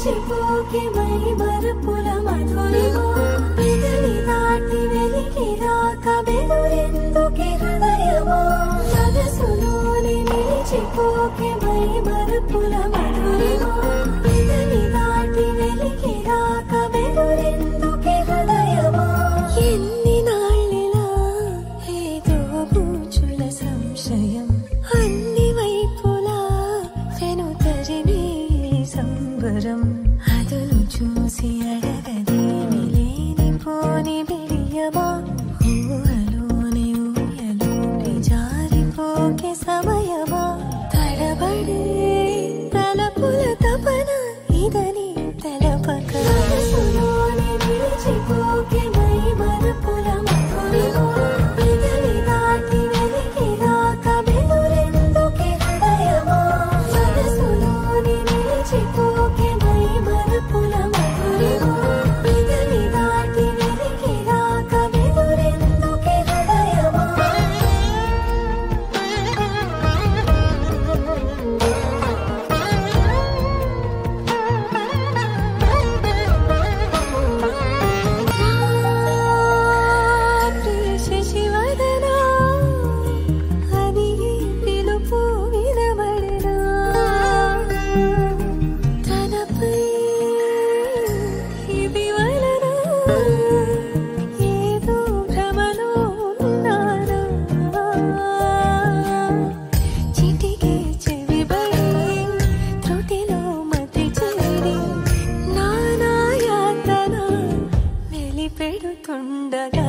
మరచిపోకి my Marupula మధురిమో పెదవి దాటి వెలికి రాక బెదురెందుకి హృదయమో సదసులోని నిలిచిపోకి మై మరుపు పెడుతుండగా